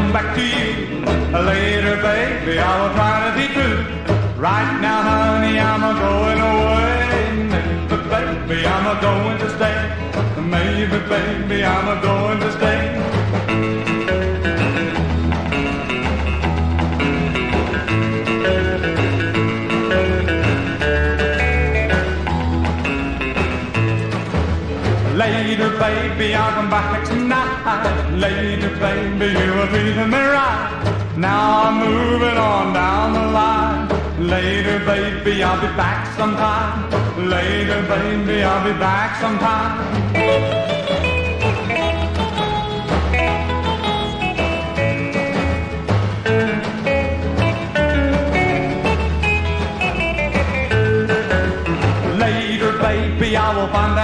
come back to you later, baby. I was trying to be true. Right now, honey, I'm a going away. But baby, I'm a going to stay. Maybe, baby, I'm a going to stay. Later, baby, I'll come back tonight. Later, baby, you will treat me right. Now I'm moving on down the line. Later, baby, I'll be back sometime. Later, baby, I'll be back sometime. Later, baby, I will find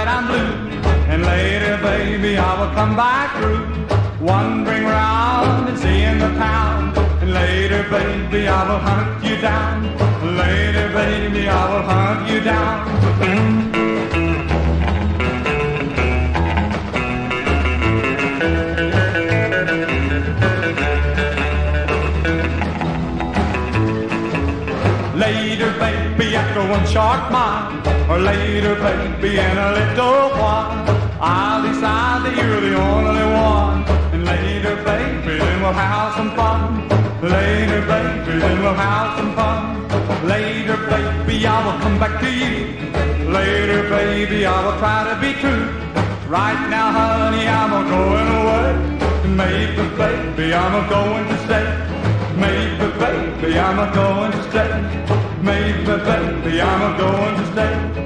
baby, I will come back through. Wandering round and seeing the town. And later, baby, I will hunt you down. Later, baby, I will hunt you down. Later, baby, after one short mile, or later, baby, in a little while, I'll decide that you're the only one. And later, baby, then we'll have some fun. Later, baby, then we'll have some fun. Later, baby, I will come back to you. Later, baby, I will try to be true. Right now, honey, I'm a going away. Maybe, baby, I'm a going to stay. Maybe, baby, I'm a going to stay. Maybe, baby, I'm a going to stay.